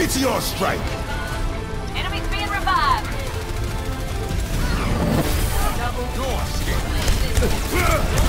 Meteor strike! Enemies being revived. Double Door